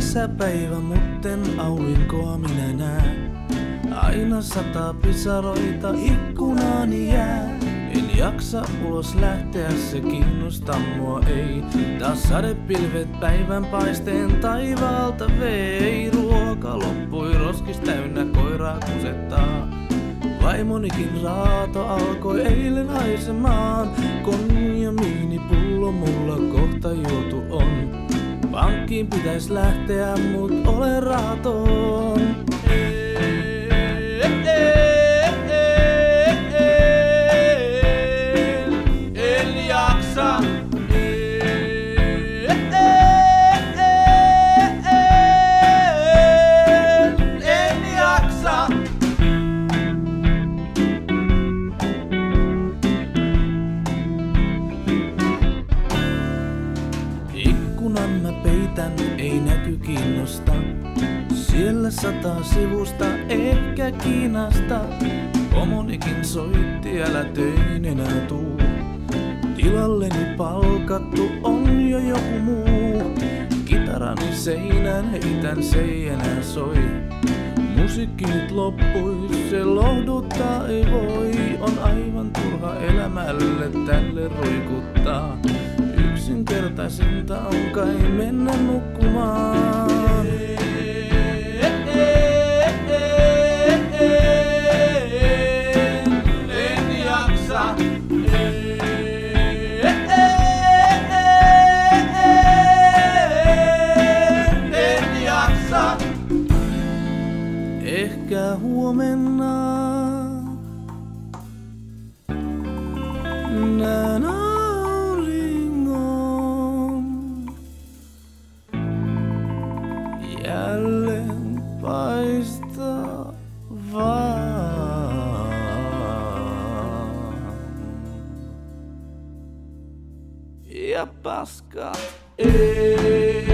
kesäpäivä, mutten aurinkoa minä näen. Aina sataa pisaroita ikkunaani jää. En jaksa ulos lähteä, se kiinnosta mua ei. Taas sadepilvet päivän paisteen taivaalta vei. Ruoka loppui, roskis täynnä koiraa kusettaa. Vaimonikin raato alkoi eilen haisemaan. Konjamiinipullo mulla kohta juotu. Pankkiin pitäis lähteä, mut olen rahaton. Siellä sataa sivusta, ehkä Kiinasta. Pomonikin soitti, älä töin enää tuu. Tilalleni palkattu on jo joku muu. Kitarani seinään heitän, se ei enää soi. Musiikki nyt loppui, se lohduttaa ei voi. On aivan turha elämälle tälle roikuttaa. Yksinkertaisinta on kai mennä nukkumaan. Ehkä huomenna. Näen auringon. Jälleen paistavaan. Ja paskat. En,